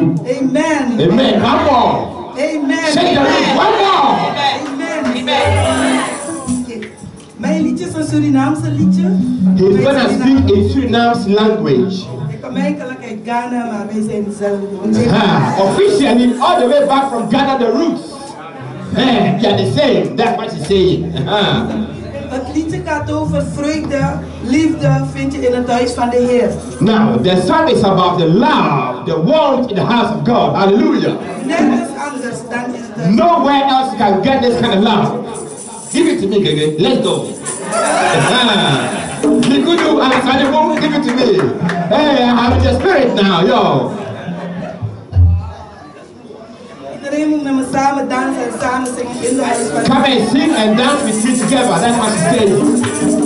Amen. Amen. One more. Amen. Shake the roof. One more. Amen. Oké. Mijn liedje is een Surinaamse liedje. He's gonna speak in Surinaam's language. Eigenlijk uit Ghana, maar wij zijn. Ah, officially, all the way back from Ghana, the roots. Eh, they are the same. That's what she's saying. Ah. Het liedje gaat over vreugde, liefde vind je in het huis van de Heer. Now, the song is about the love, the warmth in the house of God. Hallelujah. Nergens anders dan is het. Nowhere else you can get this kind of love. Give it to me, Gege. Let's go. Nikudu Alexander, give it to me. Hey, I have the spirit now, yo. En samen zingen in huis Come and sing and dance with me together. That's what saying.